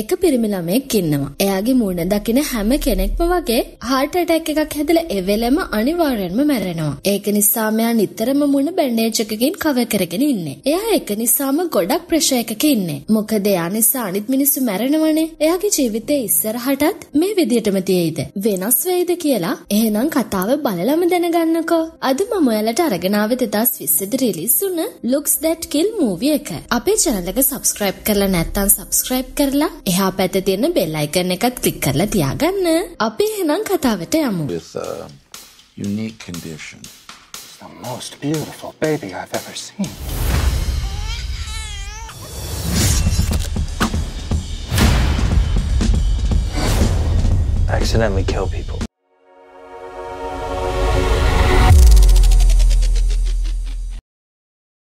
එක පිරිමි ළමයෙක් ඉන්නවා. එයාගේ මූණ දකින හැම කෙනෙක්ම වගේ heart attack එකක් හැදලා එවෙලෙම අනිවාර්යෙන්ම මැරෙනවා. ඒක නිසා මෙයා නිතරම මූණ බැන්ඩේජ් එකකින් කවර් කරගෙන ඉන්නේ. එයා ඒක නිසාම ගොඩක් ප්‍රෙෂර් එකක ඉන්නේ. මොකද එයා නිසා අනිත් මිනිස්සු මැරෙනවනේ. එයාගේ ජීවිතේ ඉස්සරහටත් මේ විදියටම තියෙයිද? වෙනස් වෙයිද කියලා එහෙනම් කතාව බලලම දැනගන්නකෝ. අද මම ඔයාලට අරගෙන ආවේ 2020 රිලීස් වුණ Looks That Kill movie එක. අපේ channel එක subscribe කරලා නැත්නම් subscribe කරලා එහා පැත්තේ තියෙන bell icon එකත් click කරලා තියාගන්න. අපි එහෙනම් කතාවට යමු. unique condition. It's the most beautiful baby I've ever seen. accidentally kill people.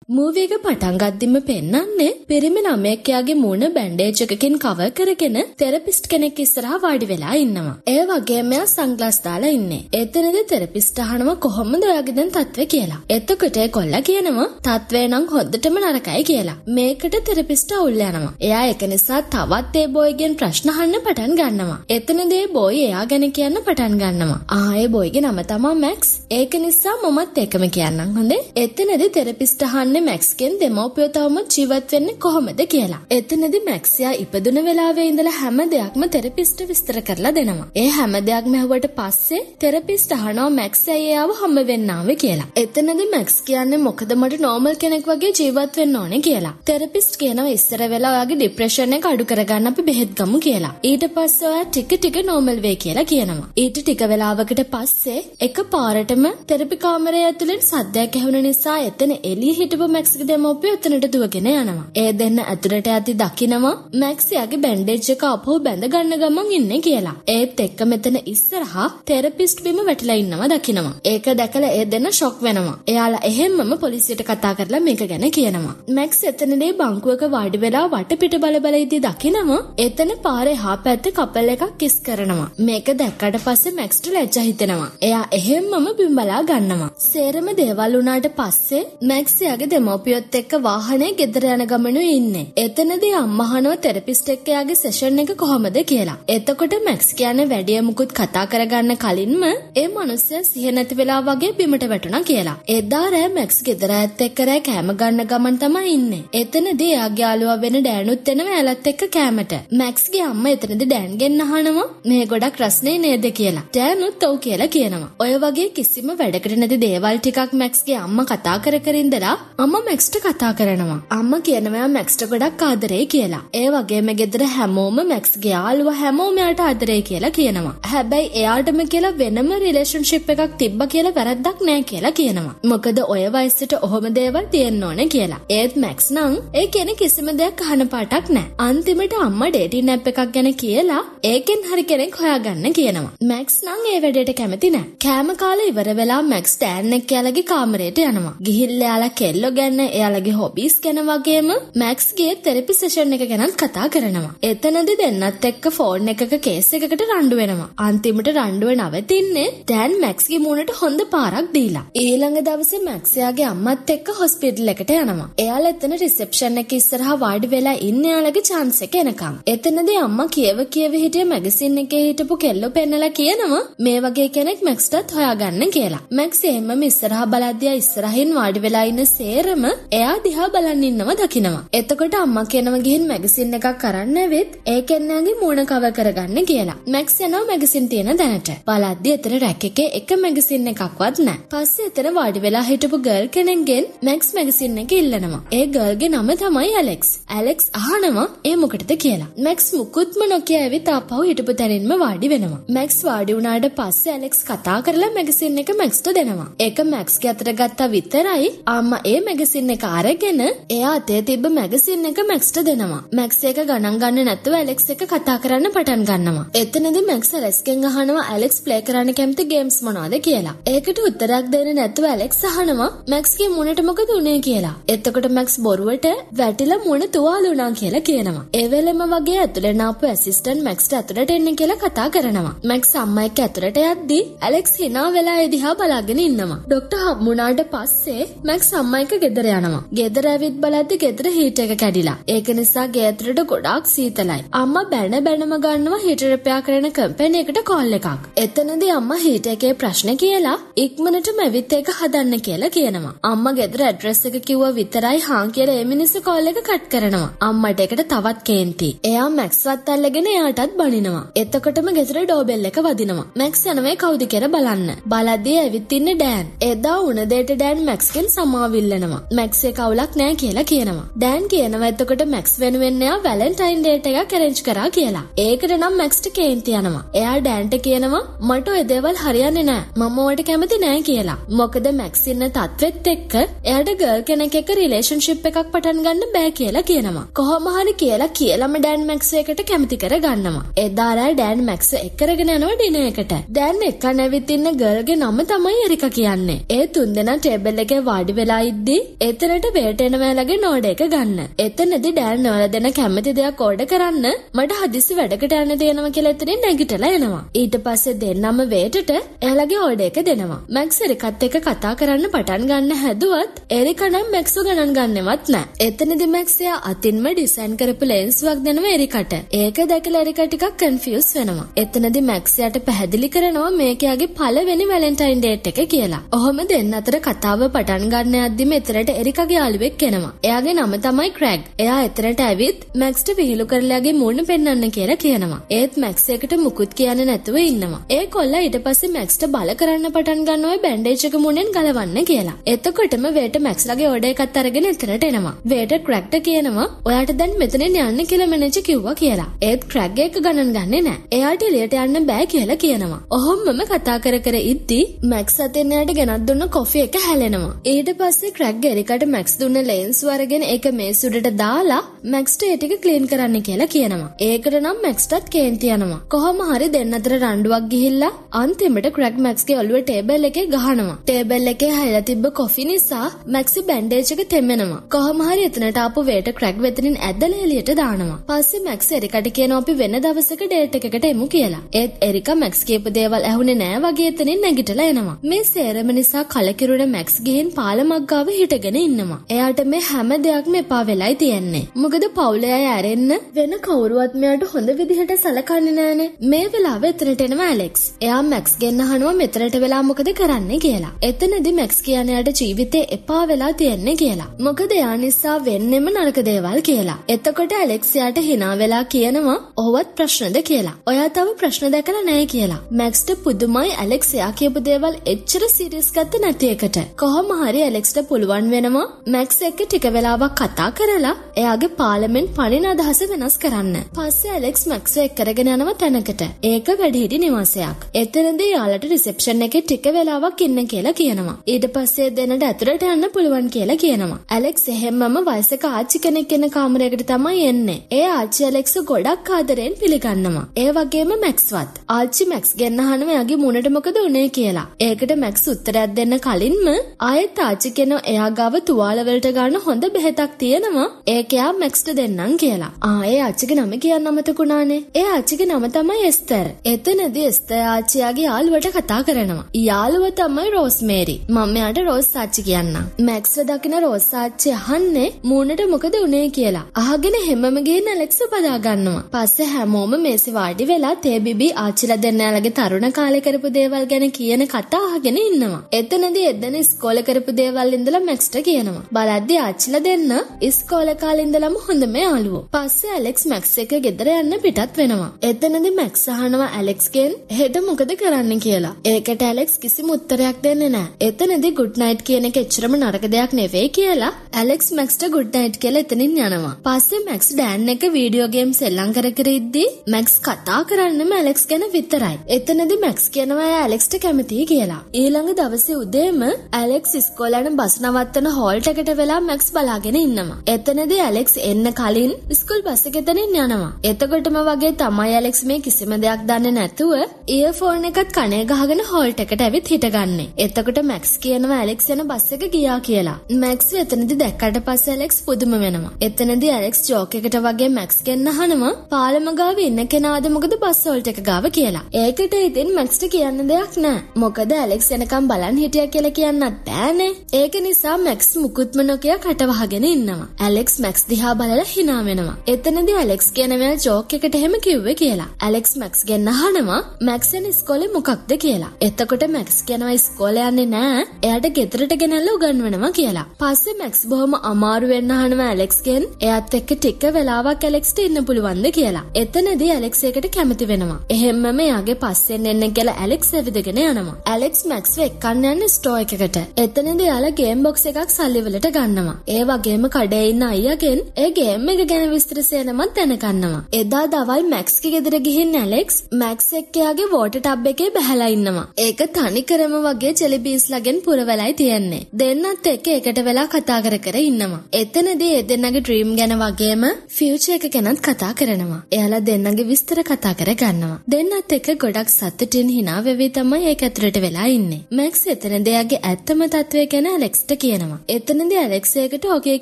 Movie එක පටන් ගද්දිම පෙන්වන්නේ පිරිමි ළමයෙක් යාගේ මූණ බැන්ඩේජ් එකකින් කවර් කරගෙන තෙරපිස්ට් කෙනෙක් ඉස්සරහා වාඩි වෙලා ඉන්නවා. ඒ වගේම එයා සන්ග්ලාස් දාලා ඉන්නේ. එතනදී තෙරපිස්ට් අහනවා කොහොමද ඔයාගේ දැන් තත්ත්වය කියලා. එතකොට ඒ කොල්ලා කියනවා තත්ත්වය නම් හොද්දටම නරකයි කියලා. මේකට තෙරපිස්ට් අවුල් යනවා. එයා ඒක නිසා තවත් ඒ බෝයිගෙන් ප්‍රශ්න අහන්න පටන් ගන්නවා. එතනදී ඒ බෝයි එයා ගැන කියන්න පටන් ගන්නවා. ආ ඒ බෝයිගේ නම තමයි මැක්ස්. ඒක නිසා මමත් ඒකම කියන්නම් හොඳේ. එතනදී තෙරපිස්ට් අහන්නේ මැක්ස්ගෙන් දෙමව්පියෝ තවමත් ජීවත් වෙන්නේ කොහොමද කියලා. එතනදී මැක්ස්යා ඉපදුන වෙලාවේ ඉඳලා හැම දෙයක්ම තෙරපිස්ට විස්තර කරලා දෙනවා. ඒ හැම දෙයක්ම ඇහුවට පස්සේ තෙරපිස්ට අහනවා මැක්ස් ඇයි එයාව හම්බ වෙන්න ආවේ කියලා. එතනදී මැක්ස් කියන්නේ මොකද මට නෝමල් කෙනෙක් වගේ ජීවත් වෙන්න ඕනේ කියලා. තෙරපිස්ට් කියනවා ඉස්සර වෙලා ඔයාගේ ડિප්‍රෙෂන් එක අඩු කරගන්න අපි බෙහෙත් ගමු කියලා. ඊට පස්සේ ඔයා ටික ටික නෝමල් වෙයි කියලා කියනවා. ඊට ටික වෙලාවකට පස්සේ එක පාරටම තෙරපි කාමරය ඇතුළෙන් සද්දයක් ඇහුණ නිසා එතන එළිය හිටපු මැක්ස්ගේ දෙමව්පියෝ එතනට දුවගෙන යනවා. ඒ දෙන්න ඇතුළට යද්දි දකිනවා මැක්ස් යාගේ බැන්ඩේජ් එක අපහු බැඳ ගන්න ගමන් ඉන්නේ කියලා. ඒත් එක්ක මෙතන ඉස්සරහා තෙරපිස්ට් බිම වැටිලා ඉන්නවා දකිනවා. ඒක දැකලා ඒ දෙන්න ෂොක් වෙනවා. එයාලා එහෙම්මම පොලිසියට කතා කරලා මේක ගැන කියනවා. මැක්ස් එතනදී බංකුවක වාඩි වෙලා වටපිට බල බල ඉදී දකිනවා එතන පාරේ හා පැත්තේ කපල් එකක් කිස් කරනවා. මේක දැක්කට පස්සේ මැක්ස්ට ලැජ්ජා හිතෙනවා. එයා එහෙම්මම බිම් බලා ගන්නවා. සේරම දේවල් වුණාට පස්සේ මැක්ස් යාගේ දෙමව්පියොත් එක්ක වාහනේ ගෙදර යන ගමනු ඉන්නේ. එතනදී අම්මා අහනවා තෙරපිස්ට් එක්ක යාගේ සෙෂන් එක කොහොමද කියලා. එතකොට මැක්ස් කියන්නේ වැඩිය මුකුත් කතා කරගන්න කලින්ම ඒ මිනිස්සයා සිහ නැති වෙලා වගේ බිමට වැටුණා කියලා. එදා රෑ මැක්ස් ගෙදර ඇත් එක්ක රෑ කෑම ගන්න ගමන් තමයි ඉන්නේ. එතනදී එයාගේ යාළුවා වෙන ඩෑනුත් එනවා එයාලත් එක්ක කෑමට. මැක්ස්ගේ අම්මා එතනදී ඩෑන්ගෙන් අහනවා මේ ගොඩක් රස්නේ නේද කියලා. ඩෑනුත් ඔව් කියලා කියනවා. ඔය වගේ කිසිම වැඩකට නැති දේවල් ටිකක් මැක්ස්ගේ අම්මා කතා කර කර ඉඳලා අම්මා මැක්ස්ට කතා කරනවා. අම්මා කියනවා මැක්ස්ට ගොඩක් ආදරේ කියලා. ඒ වගේම ගෙදර හැමෝම මැක්ස්ගේ යාළුවා හැමෝම එයාට ආදරේ කියලා කියනවා. හැබැයි එයාටම කියලා වෙනම රිලේෂන්ෂිප් එකක් තිබ්බ කියලා වැරද්දක් නෑ කියලා කියනවා. මොකද ඔය වයසට ඔහොම දේවල් තියෙන්න ඕනේ කියලා. ඒත් මැක්ස් නම් ඒ කියන කිසිම දෙයක් අහන පාටක් නෑ. අන්තිමට අම්මා ඩේටින් ඇප් එකක් ගැන කියලා ඒකෙන් හරි කෙනෙක් හොයාගන්න කියනවා. මැක්ස් නම් ඒ වැඩේට කැමති නෑ. කෑම කාලේ ඉවර වෙලා මැක්ස් ඩෑන් එක්ක යාළගේ කාමරයට යනවා. ගිහිල්ලා යාලා කෙල්ලෝ ගැන එයාලගේ හොබීස් ගැන වගේම මැක්ස්ගේ තෙරපි සෙෂන් එක ගැනත් කතා කරනවා. එතනදි දෙන්නත් එක්ක ෆෝන් එකක කේස් එකකට රණ්ඩු වෙනවා. අන්තිමට රණ්ඩුව නවතින්නේ ඩෑන් මැක්ස්ගේ මූණට හොඳ පාරක් දීලා. ඊළඟ දවසේ මැක්ස් යාගේ අම්මත් එක්ක හොස්පිටල් එකට යනවා. එයාලා එතන රිසෙප්ෂන් එක ඉස්සරහා වාඩි වෙලා ඉන්න යාලගේ chance එක එනකම්. එතනදී අම්මා කියව කියව හිටිය මැගසින් එකේ හිටපු කෙල්ලෝ පෙන්නලා කියනවා මේ වගේ කෙනෙක් මැක්ස්ටත් හොයාගන්න කියලා. මැක්ස් එහෙමම ඉස්සරහා බලද්දියා ඉස්සරහින් වාඩි වෙලා ඉන්න සේරම එයා දිහා බලන් ඉන්නව දකිනවා. එතකොට අම්මා කියනවා ගිහින් මැගසින් එකක් අරන් ඇවිත් ඒ කෙනාගේ මූණ කවර් කරගන්න කියලා. මැක්ස් යනවා මැගසින් තියෙන දැනට. බලද්දි එතන රැක් එකේ එක මැගසින් එකක්වත් නැහැ. පස්සේ එතන වාඩි වෙලා හිටපු ගර්ල් කෙනෙක්ගෙන් මැක්ස් මැගසින් එක ඉල්ලනවා. ඒ ගර්ල්ගේ නම තමයි ඇලෙක්ස්. ඇලෙක්ස් අහනවා ඒ මොකටද කියලා. මැක්ස් මුකුත්ම නොකිය ඇවිත් ආපහු හිටපු තැනින්ම වාඩි වෙනවා. මැක්ස් වාඩි වුණාට පස්සේ ඇලෙක්ස් කතා කරලා මැගසින් එක මැක්ස්ට දෙනවා. ඒක මැක්ස්ගේ අතට ගත්තා විතරයි අම්මා ඒ මැගසින් එක අරගෙන එයා අතේ තිබ්බ මැගසින් එක මැක්ස්ට දෙනවා. මැක්ස් එක ගණන් ගන්න නැතුව ඇලෙක්ස් එක කතා කරන්න පටන් ගන්නවා. එතනදී මැක්ස් ඇලෙක්ස්ගෙන් අහනවා ඇලෙක්ස් ප්ලේ කරන්න කැමති ගේම්ස් මොනවද කියලා. ඒකට උත්තරයක් දෙන්න නැතුව ඇලෙක්ස් අහනවා මැක්ස්ගේ මුණට මොකද උනේ කියලා. එතකොට මැක්ස් බොරුවට වැටිලා මුණ තුවාල වුණා කියලා කියනවා. ඒ වෙලෙම වගේ ඇතුළෙන් ආපු ඇසිස්ටන්ට් මැක්ස්ට ඇතුළට එන්න කියලා කතා කරනවා. මැක්ස් අම්මා එක්ක ඇතුළට යද්දී ඇලෙක්ස් hina වෙලා ඒ දිහා බලාගෙන ඉන්නවා. ඩොක්ටර් හම්බුණාට පස්සේ මැක්ස් අම්මා එක්ක ගෙදර යනවා. ගෙදර ඇවිත් බලද්දි ගෙදර හීටර් එක කැඩිලා. ඒක නිසා ගේ ඇතුළට ගොඩාක් සීතලයි. අම්මා බැන බැනම ගන්නවා හීටර් රිපෙයාර් කරන කම්පැනි එකට කෝල් එකක්. එතනදී අම්මා හීටර් එකේ ප්‍රශ්නේ කියලා ඉක්මනටම ඇවිත් ඒක හදන්න කියලා කියනවා. අම්මා ගෙදර ඇඩ්‍රස් එක කිව්වා විතරයි හාන් කියලා ඒ මිනිස්සු කෝල් එක කට් කරනවා. අම්මට ඒකට තවත් කේන්ති. එයා මැක්ස්වත් අල්ලගෙන එයාටත් බනිනවා. එතකොටම ගෙදර ඩෝබෙල් එක වදිනවා. මැක්ස් යනවා කවුද කියලා බලන්න. බලද්දී ඇවිත් ඉන්නේ ඩෑන්. එදා උණ දෙයට ඩෑන් මැක්ස්ගෙන් සමාවිල්ලනවා. මැක්ස් එක අවුලක් නෑ කියලා කියනවා. ඩෑන් කියනවා එතකොට මැක්ස් වෙනුවෙන් එයා වැලන්ටයින් ඩේට් එකක් arrange කරා කියලා. ඒකට නම් මැක්ස්ට කේන්ති යනවා. එයා ඩෑන්ට කියනවා මට ඔය දේවල් හරියන්නේ නෑ. මම ඔයාට කැමති නෑ කියලා. මොකද මැක්ස් ඉන්න තත්වෙත් එක්ක එයාට ගර්ල් කෙනෙක් එක්ක රිලේෂන්ෂිප් එකක් පටන් ගන්න බෑ කියලා කියනවා. කොහොම හරි කියලා කියලාම ඩෑන් මැක්ස් එකට කැමති කර ගන්නවා. එදා රෑ ඩෑන් මැක්ස් එක්කරගෙන යනවා ඩිනර් එකට. ඩෑන් එක්ක නැවිත් ඉන්න ගර්ල්ගේ නම තමයි එරිකා කියන්නේ. ඒ තුන්දෙනා ටේබල් එකේ වාඩි වෙලා ඉද්දි එතනට වේට එනවලගේ නෝඩ එක ගන්න. එතනදී ඩෑන් ඔයාලා දෙන කැමති දෙයක් ඕඩර් කරන්න මට හදිසි වැඩකට යන්න දෙනවා කියලා එතනින් නැගිටලා එනවා. ඊට පස්සේ දෙන්නම වේටට එයාලගේ ඕඩර් එක දෙනවා. මැක්ස් එරිකත් එක්ක කතා කරන්න පටන් ගන්න හැදුවත් එරිකා නම් මැක්ස්ව ගණන් ගන්නෙවත් නෑ. එතනදී මැක්ස් එයා අතින්ම ඩිසයින් කරපු ලෙන්ස්වක් දෙනවා එරිකට. ඒක දැකලා එරිකා ටිකක් කන්ෆියුස් වෙනවා. එතනදී මැක්ස් යාට පැහැදිලි කරනවා මේක යාගේ පළවෙනි වැලන්ටයින් ඩේට් එක කියලා. ඔහොම දෙන්න අතර කතාව පටන් ගන්න යද්දිම එතරට එරිකාගේ යාළුවෙක් එනවා. එයාගේ නම තමයි ක්‍රැග්. එයා එතරට ඇවිත් මැක්ස්ට විහිළු කරලාගේ මූණ පෙන්වන්න කියලා කියනවා. ඒත් මැක්ස් එකට මුකුත් කියන්නේ නැතුව ඉන්නවා. ඒ කොල්ලා ඊට පස්සේ මැක්ස්ට බල කරන්න පටන් ගන්නවා බැන්ඩේජ් එක මුණෙන් ගලවන්න කියලා. එතකොටම වේට මැක්ස්ලාගේ ඕඩර් එකත් අරගෙන එතනට එනවා. වේට ක්‍රැග්ට කියනවා ඔයාට දැන් මෙතනින් යන්න කියලා මැනේජර් කිව්වා කියලා. ඒත් ක්‍රැග් එක ගණන් ගන්නේ නැහැ. එයාට එළියට යන්න බෑ කියලා කියනවා. ඔහොමම කතා කර කර ඉද්දි මැක්ස් අතෙන් එයාට ගෙනත් දුන්න කොෆි එක හැලෙනවා. ඊට පස්සේ ක්‍රැග් එරිකට මැක්ස් දුන්න ලෙන්ස් වරගෙන ඒක මේස් උඩට දාලා මැක්ස්ට ඒ ටික ක්ලීන් කරන්න කියලා කියනවා. ඒකට නම් මැක්ස්ටත් කේන්ති යනවා. කොහොම හරි දෙන්න අතර රණ්ඩුවක් ගිහිල්ලා අන්තිමට ක්‍රැග් මැක්ස්ගේ ඔළුව ටේබල් එකේ ගහනවා. ටේබල් එකේ හැලා තිබ්බ කොෆි නිසා මැක්සි බැන්ඩේජ් එක තෙමෙනවා. කොහොම හරි එතනට ආපු වේට ක්‍රැග් වෙතනින් ඇදලා එළියට දානවා. පස්සේ මැක්ස් එරිකට කියනවා අපි වෙන දවසක ඩේට් එකකට එමු කියලා. ඒත් එරිකා මැක්ස් කියපු දේවල් ඇහුනේ නෑ වගේ එතනින් නැගිටලා එනවා. මේ සේරම නිසා කලකිරුණ මැක්ස් ගිහින් පාලමක් ගාව හිටගෙන ඉන්නවා. එයාට මේ හැම දෙයක්ම එපා වෙලයි තියෙන්නේ. මොකද පවුලේ අය ඇරෙන්න වෙන කවුරුවත් මෙයාට හොඳ විදිහට සලකන්නේ නෑනේ. මේ වෙලාව එතනට එනවා ඇලෙක්ස්. එයා මැක්ස් ගෙන්න අහනවා මෙතනට වෙලා මොකද කරන්නේ කියලා. එතනදි මැක්ස් කියන්නේ එයාට ජීවිතේ එපා වෙලා තියෙන්නේ කියලා. මොකද එයා නිසා වෙන්නෙම නරක දේවල් කියලා. එතකොට ඇලෙක්ස් එයාට hina වෙලා කියනවා ඔහුවත් ප්‍රශ්නද කියලා. ඔයා තව ප්‍රශ්න දැකලා නැහැ කියලා. මැක්ස්ට පුදුමයි ඇලෙක්ස් එයා කියපු දේවල් එච්චර සීරියස් ගත්ත නැති එකට. කොහොම හරි ඇලෙක්ස්ට පුළුවන් වෙනවා මැක්ස් එක්ක ටික වෙලාවක් කතා කරලා එයාගේ පාර්ලිමේන්ත් පණින අදහස වෙනස් කරන්න. පස්සේ ඇලෙක්ස් මැක්ස් එක්කරගෙන යනවා තැනකට. ඒක වැඩිහිටි නිවාසයක්. එතනදී යාලට රිසෙප්ෂන් එකේ ටික වෙලාවක් ඉන්න කියලා කියනවා. ඊට පස්සේ දෙන්නට ඇතුළට යන්න පුළුවන් කියලා කියනවා. ඇලෙක්ස් එහෙම්මම වයසක ආච්චි කෙනෙක් ඉන්න කාමරයකට තමයි එන්නේ. ඒ ආච්චි ඇලෙක්ස් ගොඩක් ආදරෙන් පිළිගන්නවා. ඒ වගේම මැක්ස්වත්. ආච්චි මැක්ස් ගෙන්න අහනවා එයාගේ මුණට මොකද උනේ කියලා. ඒකට මැක්ස් උත්තරයක් දෙන්න කලින්ම ආයෙත් ආච්චි කෙනා එයා ගාව තුවාල වලට ගන්න හොඳ බෙහෙතක් තියෙනවා. ඒක එයා මැක්ස්ට දෙන්නම් කියලා. ආ ඒ ආච්චිගේ නම කියන්න අමතකුණානේ. ඒ ආච්චිගේ නම තමයි එස්තර්. එතනදී එස්තර් ආච්චියාගේ යාළුවට කතා කරනවා. යාළුව තමයි රෝස්මේරි. මම එයාට රෝස් ආච්චි කියන්නම්. මැක්ස්ව දකින රෝස් ආච්චි අහන්නේ මූණට මොකද උනේ කියලා. අහගෙන හැමම ගිහින් ඇලෙක්ස් බදා ගන්නවා. පස්සේ හැමෝම මේසෙ වාඩි වෙලා තේ බිබි ආච්චිලා දෙන්නාලගේ තරුණ කාලේ කරපු දේවල් ගැන කියන කතා අහගෙන ඉන්නවා. එතනදී එදෙන ඉස්කෝලේ කරපු දේවල් ඉඳලා මැක්ස්ට කියනවා. බලද්දී ආච්චිලා දෙන්න ඉස්කෝලේ කාලේ ඉඳලම හොඳම යාළුවෝ. පස්සේ ඇලෙක්ස් මැක්ස් එක්ක ගෙදර යන්න පිටත් වෙනවා. එතනදී මැක්ස් අහනවා ඇලෙක්ස්ගෙන් හෙට මොකද කරන්න කියලා. ඒකට ඇලෙක්ස් කිසිම උත්තරයක් දෙන්නේ නැහැ. එතනදී ගුඩ් නයිට් කියන එක එච්චරම නරක දෙයක් නෙවෙයි කියලා ඇලෙක්ස් මැක්ස්ට ගුඩ් නයිට් කියලා එතනින් යනවා. පස්සේ මැක්ස් ඩෑන් එක වීඩියෝ ගේම් සෙල්ලම් කර කර ඉද්දි මැක්ස් කතා කරන්නම ඇලෙක්ස් ගැන විතරයි. එතනදී මැක්ස් කියනවා එයා ඇලෙක්ස්ට කැමතියි කියලා. ඊළඟ දවසේ උදේම ඇලෙක්ස් ඉස්කෝලේට බස් නවත්තන හෝල්ට් එකට වෙලා මැක්ස් බලාගෙන ඉන්නවා. එතනදී ඇලෙක්ස් එන්න කලින් ස්කූල් බස් එක එතනින් යනවා. එතකොටම වගේ තමයි ඇලෙක්ස් මේ කිසිම දෙයක් දන්නේ නැතුව ඉයර්ෆෝන් එකත් කනේ ගහගෙන හෝල්ට් එකට ඇවිත් හිටගන්නේ. එතකොට මැක්ස් කියනවා ඇලෙක්ස් යන බස් එක ගියා කියලා. මැක්ස් එතනදී දැක්කට පස්සේ ඇලෙක්ස් පුදුම වෙනවා. එතනදී ඇලෙක්ස් ජෝක් එකට වගේ මැක්ස් ගෙන්න අහනවා පාලම ගාව ඉන්න කෙනාද මොකද බස් හෝල්ට් එක ගාව කියලා. ඒකට ඉතින් මැක්ස්ට කියන්න දෙයක් නැහැ. මොකද ඇලෙක්ස් එනකම් බලන් හිටියා කියලා කියන්නත් බෑනේ. ඒක නිසා නිසා මැක්ස් මුකුත්ම නොකිය කටවහගෙන ඉන්නවා. ඇලෙක්ස් මැක්ස් දිහා බලලා hina වෙනවා. එතනදී ඇලෙක්ස් කියන මෙයා ජෝක් එකට එහෙම කිව්වේ කියලා. ඇලෙක්ස් මැක්ස් ගෙන් අහනවා මැක්ස් යන ඉස්කෝලේ මොකක්ද කියලා. එතකොට මැක්ස් කියනවා ඉස්කෝලේ යන්නේ නෑ. එයාට ගෙදරට ගෙනල්ලා උගන්වනවා කියලා. පස්සේ මැක්ස් බොහොම අමාරුවෙන් අහනවා ඇලෙක්ස්ගෙන් එයාත් එක්ක ටික වෙලාවක් ඇලෙක්ස්ට ඉන්න පුළුවන්ද කියලා. එතනදී ඇලෙක්ස් ඒකට කැමති වෙනවා. එහෙම්මම එයාගේ පස්සෙන් එන්න කියලා ඇලෙක්ස් ඇවිදගෙන යනවා. ඇලෙක්ස් මැක්ස්ව එක්කන්න යන ස්ටෝ එකකට. එතනදී යාලා ගේම් බොක්ස් එකක් සල්ලි වලට ගන්නවා. ඒ වගේම කඩේ ඉන්න අයියාගෙන් ඒ ගේම් එක ගැන විස්තර සේනමත් දැනගන්නවා. එදා දවල් මැක්ස්ගේ ගෙදර ගිහින් ඇලෙක්ස් මැක්ස් එක්ක යාගේ වෝටර් ටබ් එකේ බහැලා ඉන්නවා. ඒක තනිකරම වගේ ජෙලි බීස්ලාගෙන් පුරවලයි තියෙන්නේ. දෙන්නත් එක්ක එකට වෙලා කතා කර කර ඉන්නවා. එතනදී ඒ දෙන්නගේ ඩ්‍රීම් ගැන වගේම ෆියුචර් එක ගැනත් කතා කරනවා. එයාලා දෙන්නගේ විස්තර කතා කර ගන්නවා. දෙන්නත් එක්ක ගොඩක් සතුටින් hina වෙවි තමයි ඒක ඇතුළට වෙලා ඉන්නේ. මැක්ස් එතනදී එයාගේ ඇත්තම තත්වය ගැන ඇලෙක්ස්ට කියනවා. එතනදී ඇලෙක්ස් ඒකට ඔකේ